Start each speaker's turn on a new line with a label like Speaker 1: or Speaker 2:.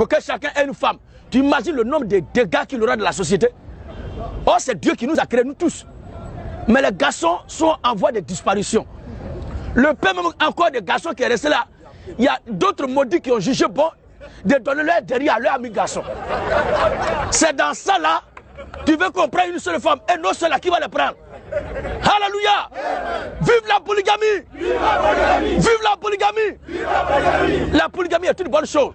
Speaker 1: pour que chacun ait une femme. Tu imagines le nombre de dégâts qu'il aura de la société? Oh, c'est Dieu qui nous a créés, nous tous. Mais les garçons sont en voie de disparition. Le père encore des garçons qui est resté là. Il y a d'autres maudits qui ont jugé bon de donner leur derrière à leur ami garçon. C'est dans ça là, tu veux qu'on prenne une seule femme et non celle qui va les prendre. Alléluia. Vive la polygamie. Vive la polygamie. La polygamie est une bonne chose.